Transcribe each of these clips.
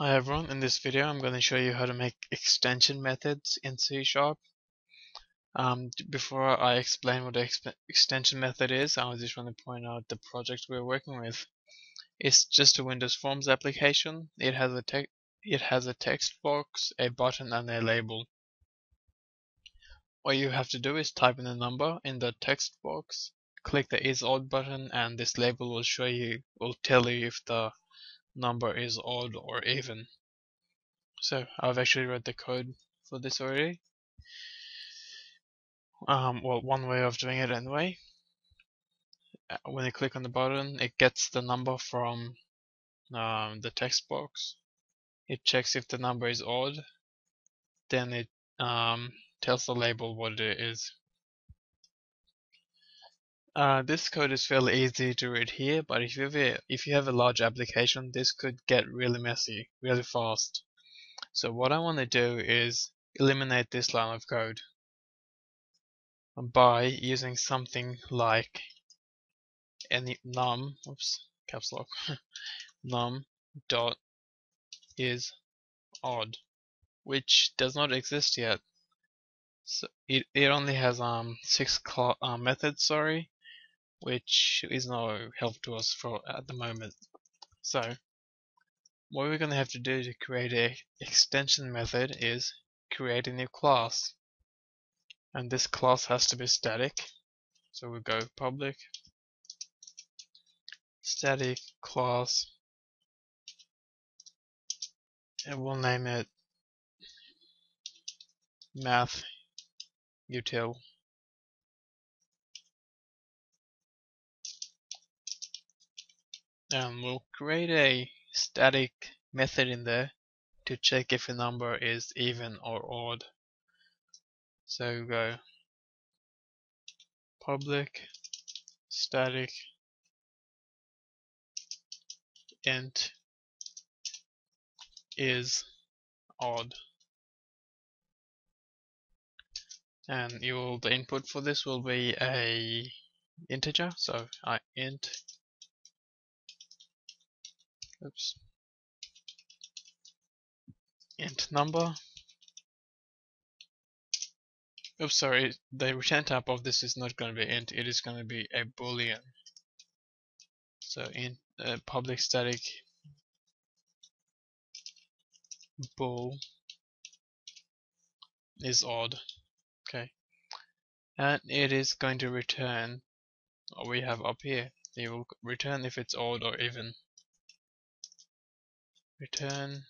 Hi everyone, in this video I'm going to show you how to make extension methods in C Sharp. Um, before I explain what the extension method is, I just want to point out the project we're working with. It's just a Windows Forms application. It has a it has a text box, a button and a label. All you have to do is type in a number in the text box, click the is odd button and this label will show you will tell you if the number is odd or even. So I've actually read the code for this already. Um, well, one way of doing it anyway. Uh, when you click on the button, it gets the number from um, the text box. It checks if the number is odd. Then it um, tells the label what it is. Uh, this code is fairly easy to read here, but if you have a, if you have a large application, this could get really messy, really fast. So what I want to do is eliminate this line of code by using something like any num, oops, caps lock, num dot is odd, which does not exist yet. So it, it only has um six uh, methods, sorry, which is no help to us for at the moment. So what we're going to have to do to create a extension method is create a new class. And this class has to be static. So we go public static class and we'll name it math util and we'll create a static method in there to check if a number is even or odd. So go public static int is odd and you will the input for this will be a integer so I int oops. Int number. Oops sorry. The return type of this is not going to be int it is going to be a boolean. So in uh, public static bool is odd. Okay. And it is going to return what we have up here. It will return if it's odd or even return.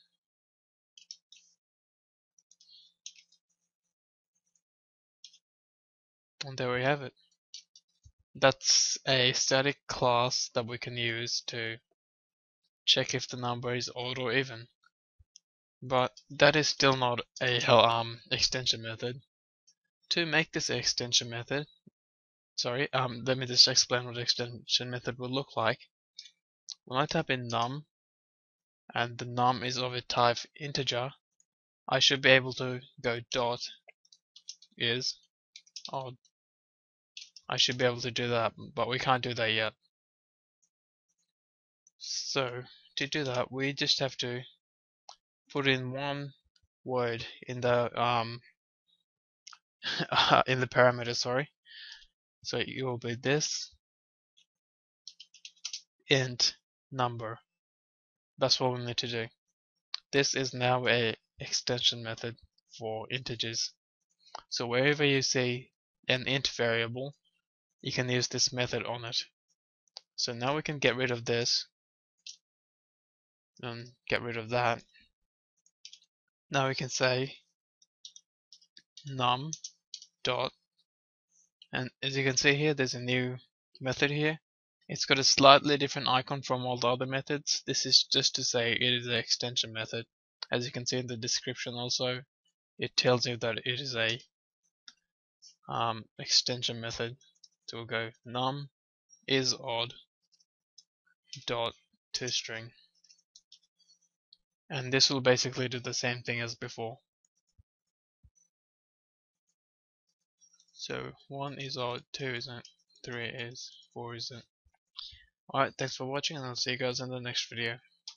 And there we have it. That's a static class that we can use to check if the number is odd or even. But that is still not a um, extension method. To make this extension method sorry um, let me just explain what extension method would look like. When I type in num and the num is of a type integer, I should be able to go dot is odd. I should be able to do that, but we can't do that yet. So to do that, we just have to put in one word in the um in the parameter. Sorry. So it will be this int number. That's what we need to do. This is now a extension method for integers. So wherever you see an int variable, you can use this method on it. So now we can get rid of this and get rid of that. Now we can say num dot and as you can see here there's a new method here it's got a slightly different icon from all the other methods. This is just to say it is an extension method. As you can see in the description also, it tells you that it is a um, extension method. So we'll go num is odd dot to string. And this will basically do the same thing as before. So 1 is odd, 2 isn't, 3 is, 4 isn't. Alright, thanks for watching and I'll see you guys in the next video.